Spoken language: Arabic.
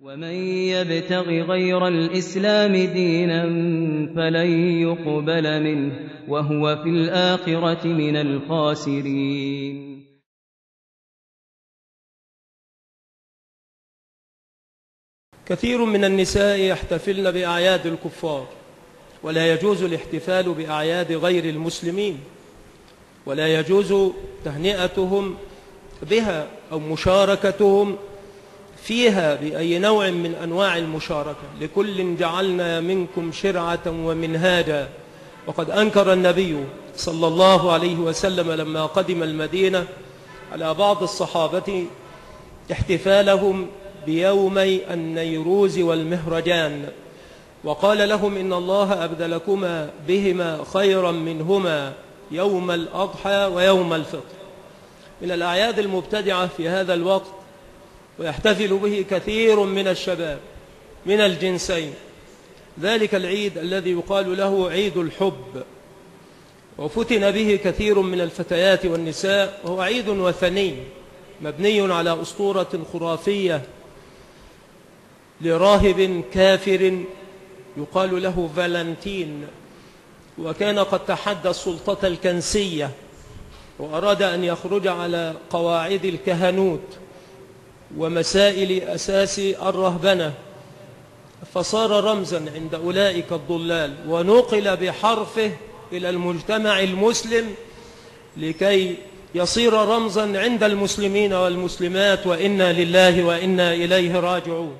ومن يبتغ غير الإسلام دينا فلن يقبل منه وهو في الآخرة من الخاسرين. كثير من النساء يحتفلن بأعياد الكفار ولا يجوز الاحتفال بأعياد غير المسلمين ولا يجوز تهنئتهم بها أو مشاركتهم فيها بأي نوع من أنواع المشاركة. لكل جعلنا منكم شرعة ومنهاجا. وقد أنكر النبي صلى الله عليه وسلم لما قدم المدينة على بعض الصحابة احتفالهم بيومي النيروز والمهرجان. وقال لهم إن الله أبدلكما بهما خيرا منهما يوم الأضحى ويوم الفطر. من الأعياد المبتدعة في هذا الوقت ويحتفل به كثير من الشباب من الجنسين. ذلك العيد الذي يقال له عيد الحب. وفتن به كثير من الفتيات والنساء وهو عيد وثني مبني على أسطورة خرافية لراهب كافر يقال له فالنتين. وكان قد تحدى السلطة الكنسية وأراد أن يخرج على قواعد الكهنوت. ومسائل أساس الرهبنة. فصار رمزا عند أولئك الضلال ونقل بحرفه إلى المجتمع المسلم لكي يصير رمزا عند المسلمين والمسلمات وإنا لله وإنا إليه راجعون.